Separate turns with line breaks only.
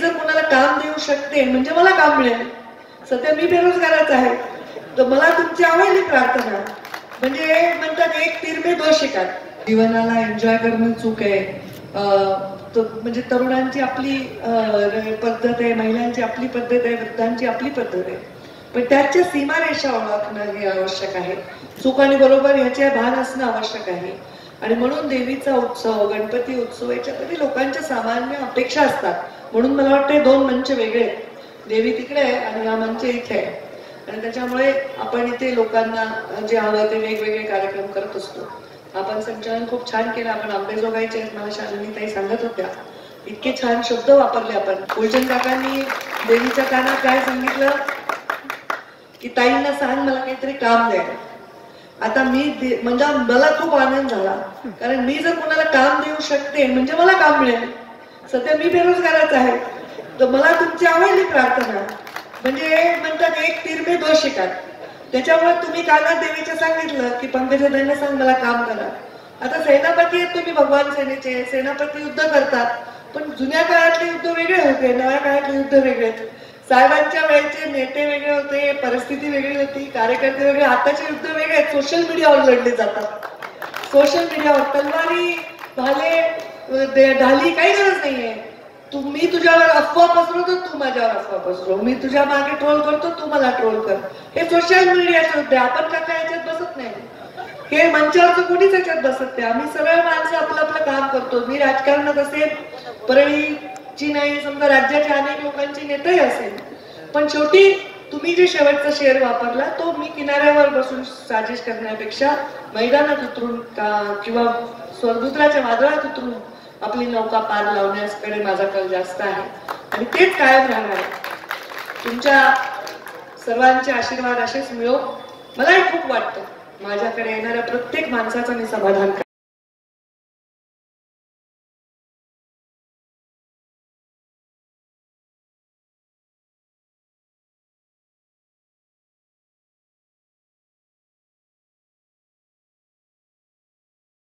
मी जर कोणाला काम देऊ शकते म्हणजे मला काम मिळेल. सध्या मी बेरोजगारच आहे. तर मला तुमची आवडली प्रार्थना. म्हणजे म्हणतात एक तीर में दोष शिकार. जीवनाला एन्जॉय करणं चूक आहे. म्हणजे तरुणांची आपली पद्धत आहे महिलांची आपली पद्धत आहे वृद्धांची आपली पद्धत आहे. पण त्याच्या सीमारेषा ओळखणं हे आवश्यक आहे. चूक आणि बरोबर ह्याचे भान असणं आवश्यक आहे. आणि म्हणून देवीचा उत्सव गणपती उत्सव याच्यामध्ये लोकांच्या सामान्य अपेक्षा असतात. म्हणून मला वाटतं दोन मंच वेगळे आहेत. देवी तिकडे आहे आणि हा मंच इथे आहे. आणि त्याच्यामुळे आपण इथे लोकांना जे हवं ते वेगवेगळे कार्यक्रम करत असतो. आपण संचालन खूप छान केलं. आपण आंबेजोगाईचे मला शालिनी ताई सांगत होत्या. इतके छान शब्द वापरले आपण. गुलचंद काकांनी देवीच्या कानात काय सांगितलं? की ताईंना सांग मला काहीतरी काम द्यायला आता मी म्हणजे मला खूप आनंद झाला. कारण मी जर कोणाला काम देऊ शकते म्हणजे मला काम मिळेल. सध्या मी बेरोजगारच आहे. तर मला तुमची आवडली प्रार्थना. म्हणजे म्हणतात एक तीर में दोन त्याच्यामुळे तुम्ही कानात देवीचे सांगितलं की पंकजाताईंना सांग मला काम करा. आता सेनापती आहेत तुम्ही भगवान सेनेचे. सेनापती युद्ध करतात. पण जुन्या काळातले युद्ध वेगळे होते नव्या काळातले युद्ध वेगळे आहेत. साहेबांच्या वेळेचे नेते वेगळे होते परिस्थिती वेगळी होती कार्यकर्ते वेगळे आताचे युद्ध वेगळे आहेत. सोशल मीडियावर लढले जातात. सोशल मीडियावर तलवारी भाले ढाली काही गरज नाहीये. तू मी तुझ्यावर अफवा पसरवतो तू माझ्यावर अफवा पसरव. मी तुझ्या मागे ट्रोल करतो तू मला ट्रोल कर. हे सोशल मीडियाचे होते आपण का याच्यात बसत नाही. हे मंचावरचं कोणीच याच्यात बसत नाही. आम्ही सरळ माणसं आपलं आपलं काम करतो. मी राजकारणात असेल जी नाही समजा राज्याच्या अनेक लोकांची नेताही असेल पण शेवटी तुम्ही जे शेवटचा शेअर वापरला तो मी किनाऱ्यावर बसून साजिश करण्यापेक्षा मैदानात उतरून किंवा स्वर्गुत्राच्या वादळात उतरून आपली नौका पार लावण्याकडे माझा कल जास्त आहे. आणि तेच कायम राहणार आहे. तुमच्या सर्वांचे आशीर्वाद असेच मिळो. मलाही खूप वाटतं. माझ्याकडे येणाऱ्या प्रत्येक माणसाचं मी समाधान